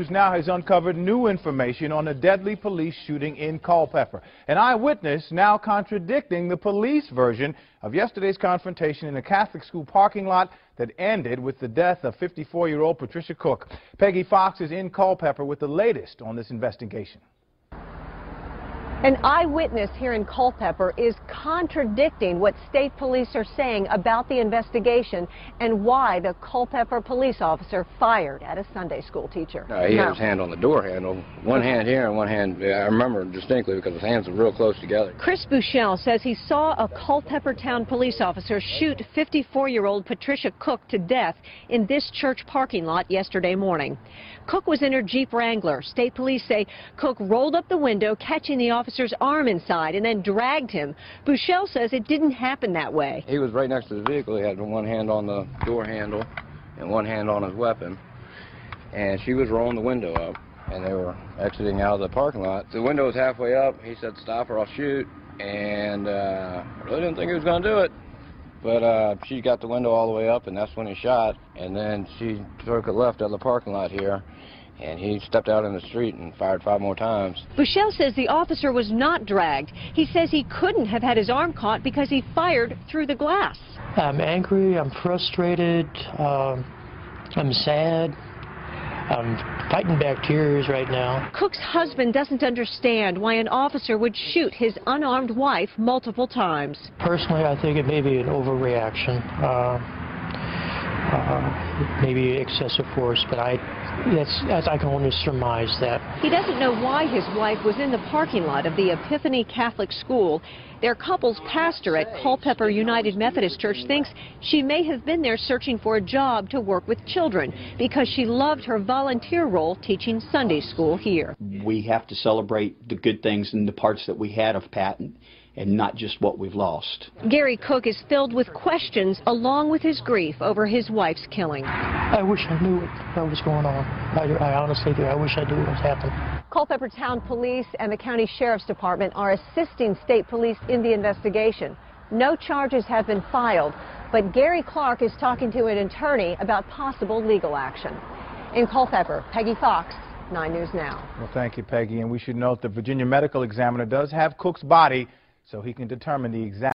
News now has uncovered new information on a deadly police shooting in Culpeper. An eyewitness now contradicting the police version of yesterday's confrontation in a Catholic school parking lot that ended with the death of 54-year-old Patricia Cook. Peggy Fox is in Culpeper with the latest on this investigation. An eyewitness here in Culpeper is contradicting what state police are saying about the investigation and why the Culpeper police officer fired at a Sunday school teacher. Uh, he had his hand on the door handle, one hand here and one hand, I remember distinctly because his hands were real close together. Chris Bouchel says he saw a Culpeper town police officer shoot 54-year-old Patricia Cook to death in this church parking lot yesterday morning. Cook was in her Jeep Wrangler. State police say Cook rolled up the window, catching the officer officer's arm inside and then dragged him. Bouchel says it didn't happen that way. He was right next to the vehicle. He had one hand on the door handle and one hand on his weapon. And she was rolling the window up, and they were exiting out of the parking lot. The window was halfway up. He said, stop or I'll shoot. And uh, I really didn't think he was going to do it. But uh, she got the window all the way up, and that's when he shot. And then she took a left out of the parking lot here and he stepped out in the street and fired five more times. Bouchel says the officer was not dragged. He says he couldn't have had his arm caught because he fired through the glass. I'm angry, I'm frustrated, um, I'm sad. I'm fighting back tears right now. Cook's husband doesn't understand why an officer would shoot his unarmed wife multiple times. Personally, I think it may be an overreaction. Uh, uh, maybe excessive force, but I, that's, that's, I can only surmise that. He doesn't know why his wife was in the parking lot of the Epiphany Catholic School. Their couple's pastor at Culpeper United Methodist Church thinks she may have been there searching for a job to work with children because she loved her volunteer role teaching Sunday school here. We have to celebrate the good things and the parts that we had of Patton and not just what we've lost. Gary Cook is filled with questions along with his grief over his wife's killing. I wish I knew what was going on. I, I honestly do. I wish I knew what was happening. Culpeper Town Police and the County Sheriff's Department are assisting state police in the investigation. No charges have been filed, but Gary Clark is talking to an attorney about possible legal action. In Culpeper, Peggy Fox, 9 News Now. Well, thank you, Peggy. And we should note the Virginia Medical Examiner does have Cook's body so he can determine the exact